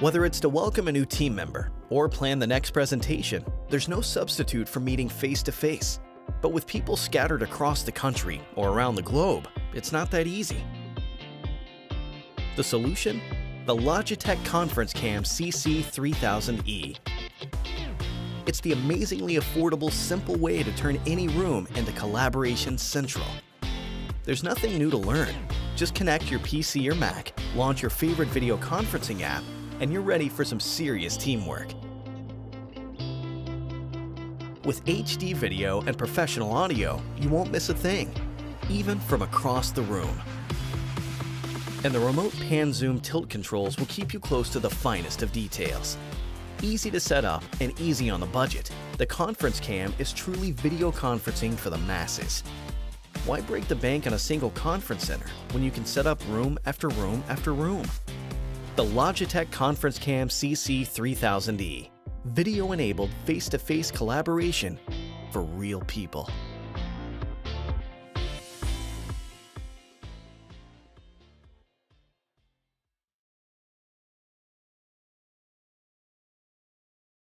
Whether it's to welcome a new team member or plan the next presentation, there's no substitute for meeting face to face. But with people scattered across the country or around the globe, it's not that easy. The solution? The Logitech Conference Cam CC3000E. It's the amazingly affordable, simple way to turn any room into collaboration central. There's nothing new to learn. Just connect your PC or Mac, launch your favorite video conferencing app, and you're ready for some serious teamwork. With HD video and professional audio, you won't miss a thing, even from across the room. And the remote pan zoom tilt controls will keep you close to the finest of details. Easy to set up and easy on the budget, the Conference Cam is truly video conferencing for the masses. Why break the bank on a single conference center when you can set up room after room after room? The Logitech Conference Cam CC3000E. Video enabled face to face collaboration for real people.